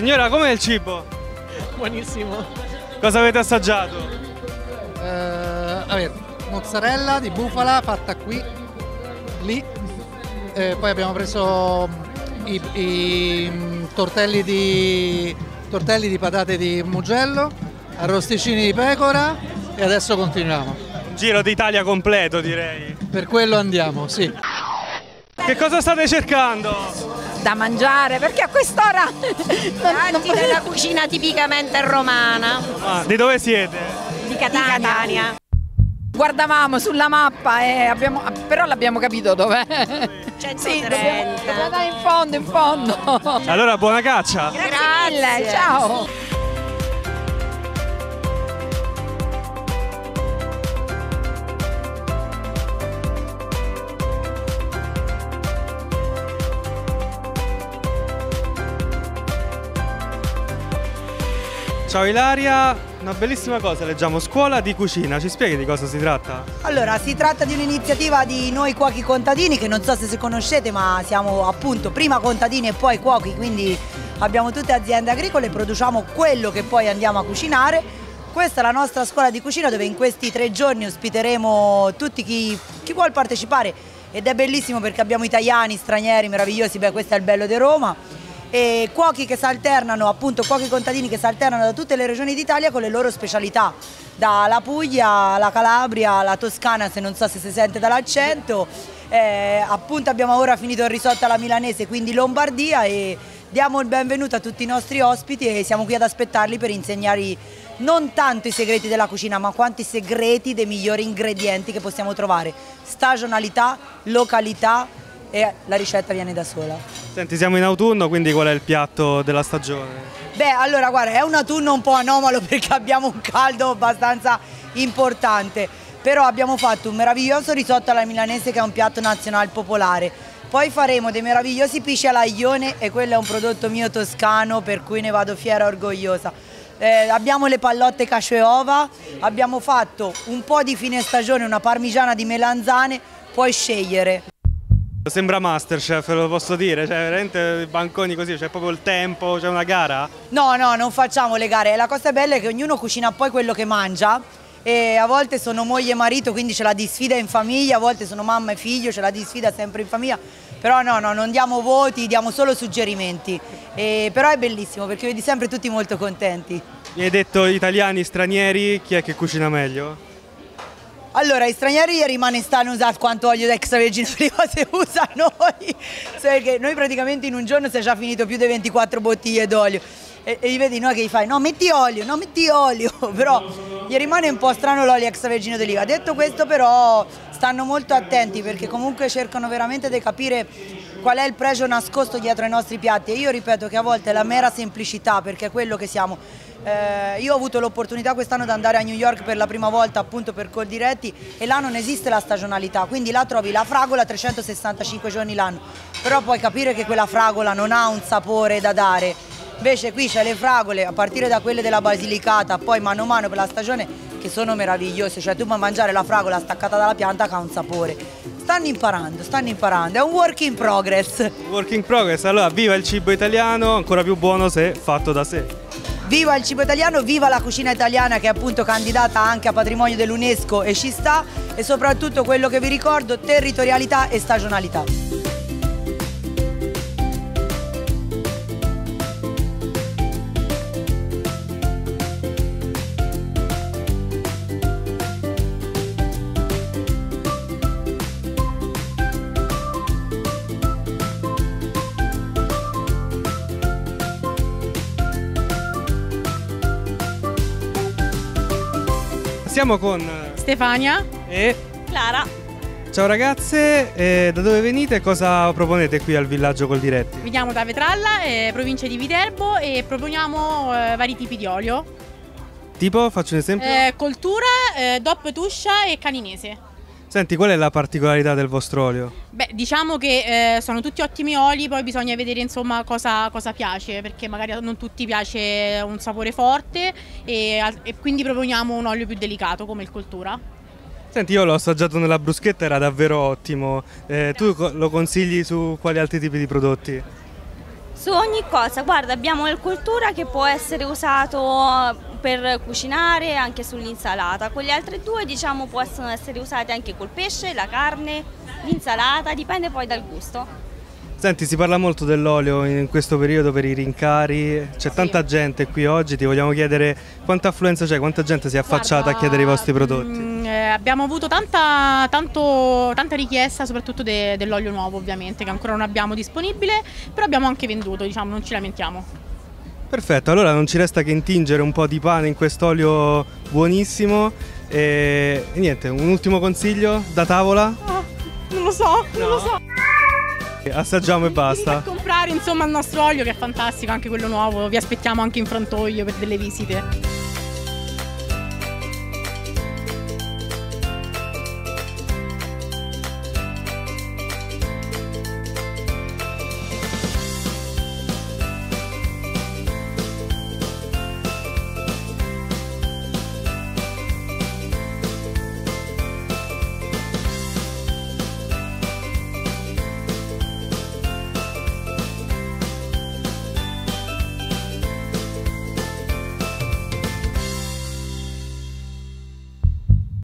Signora, com'è il cibo? Buonissimo. Cosa avete assaggiato? Eh, a ver, mozzarella di bufala fatta qui, lì. Eh, poi abbiamo preso i, i, mm, tortelli, di, tortelli di patate di Mugello, arrosticini di pecora e adesso continuiamo. Giro d'Italia completo, direi. Per quello andiamo, sì. Che cosa state cercando? Da mangiare perché a quest'ora non, non della cucina tipicamente romana Ah, di dove siete? di Catania. Di Catania. guardavamo sulla mappa e abbiamo, però l'abbiamo capito dov'è. Sì, dobbiamo, dobbiamo andare in fondo, in fondo. Allora, buona caccia. Grazie mille, ciao. Ciao Ilaria, una bellissima cosa, leggiamo scuola di cucina, ci spieghi di cosa si tratta? Allora, si tratta di un'iniziativa di noi cuochi contadini che non so se conoscete, ma siamo appunto prima contadini e poi cuochi, quindi abbiamo tutte aziende agricole produciamo quello che poi andiamo a cucinare. Questa è la nostra scuola di cucina dove in questi tre giorni ospiteremo tutti chi, chi vuole partecipare ed è bellissimo perché abbiamo italiani, stranieri meravigliosi, beh questo è il bello di Roma e cuochi che si alternano, appunto cuochi contadini che si alternano da tutte le regioni d'Italia con le loro specialità, dalla Puglia alla Calabria alla Toscana, se non so se si sente dall'accento, eh, appunto abbiamo ora finito il risotto alla milanese, quindi Lombardia e diamo il benvenuto a tutti i nostri ospiti e siamo qui ad aspettarli per insegnargli non tanto i segreti della cucina, ma quanti segreti dei migliori ingredienti che possiamo trovare, stagionalità, località e la ricetta viene da sola. Senti, siamo in autunno, quindi qual è il piatto della stagione? Beh, allora guarda, è un autunno un po' anomalo perché abbiamo un caldo abbastanza importante, però abbiamo fatto un meraviglioso risotto alla milanese che è un piatto nazionale popolare. Poi faremo dei meravigliosi pisci all'aglione e quello è un prodotto mio toscano per cui ne vado fiera e orgogliosa. Eh, abbiamo le pallotte cacio e ova, abbiamo fatto un po' di fine stagione, una parmigiana di melanzane, puoi scegliere. Sembra Masterchef, lo posso dire, cioè veramente i banconi così, c'è proprio il tempo, c'è una gara? No, no, non facciamo le gare. La cosa bella è che ognuno cucina poi quello che mangia e a volte sono moglie e marito, quindi c'è la disfida in famiglia, a volte sono mamma e figlio, c'è la disfida sempre in famiglia. Però no, no, non diamo voti, diamo solo suggerimenti. E, però è bellissimo perché vedi sempre tutti molto contenti. Mi hai detto italiani, stranieri, chi è che cucina meglio? Allora, gli stranieri rimane stanno usare quanto olio extravergine d'oliva si usa noi, perché noi praticamente in un giorno si è già finito più di 24 bottiglie d'olio e, e gli vedi noi che gli fai no metti olio, no metti olio, però gli rimane un po' strano l'olio extravergine d'oliva. Detto questo però stanno molto attenti perché comunque cercano veramente di capire qual è il pregio nascosto dietro ai nostri piatti e io ripeto che a volte è la mera semplicità perché è quello che siamo. Eh, io ho avuto l'opportunità quest'anno di andare a New York per la prima volta appunto per Coldiretti e là non esiste la stagionalità, quindi là trovi la fragola 365 giorni l'anno, però puoi capire che quella fragola non ha un sapore da dare. Invece qui c'è le fragole, a partire da quelle della Basilicata, poi mano a mano per la stagione, che sono meravigliose, cioè tu puoi mangiare la fragola staccata dalla pianta che ha un sapore. Stanno imparando, stanno imparando, è un work in progress. Work in progress, allora viva il cibo italiano, ancora più buono se fatto da sé. Viva il cibo italiano, viva la cucina italiana che è appunto candidata anche a patrimonio dell'UNESCO e ci sta e soprattutto quello che vi ricordo, territorialità e stagionalità. Siamo con Stefania e Clara. ciao ragazze, e da dove venite e cosa proponete qui al villaggio Coldiretti? Veniamo da Vetralla, eh, provincia di Viterbo e proponiamo eh, vari tipi di olio. Tipo, faccio un esempio. Eh, coltura, eh, DOP Tuscia e Caninese. Senti, qual è la particolarità del vostro olio? Beh, diciamo che eh, sono tutti ottimi oli, poi bisogna vedere insomma cosa, cosa piace, perché magari non tutti piace un sapore forte e, e quindi proponiamo un olio più delicato come il coltura. Senti, io l'ho assaggiato nella bruschetta, era davvero ottimo. Eh, tu lo consigli su quali altri tipi di prodotti? Su ogni cosa, guarda, abbiamo il cultura che può essere usato per cucinare anche sull'insalata. Con le altre due, diciamo, possono essere usate anche col pesce, la carne, l'insalata, dipende poi dal gusto. Senti, si parla molto dell'olio in questo periodo per i rincari, c'è tanta gente qui oggi, ti vogliamo chiedere quanta affluenza c'è, quanta gente si è affacciata Guarda, a chiedere i vostri prodotti? mm, eh, abbiamo avuto tanta, tanto- tanta richiesta, soprattutto de- dell'olio nuovo ovviamente, che ancora non abbiamo disponibile, però abbiamo anche venduto, diciamo, non ci lamentiamo. Perfetto, allora non ci resta che intingere un po' di pane in quest'olio buonissimo e, e niente, un ultimo consiglio da tavola? Ah, non lo so, non lo so. Assaggiamo e basta. A comprare insomma il nostro olio che è fantastico, anche quello nuovo, vi aspettiamo anche in frantoio per delle visite.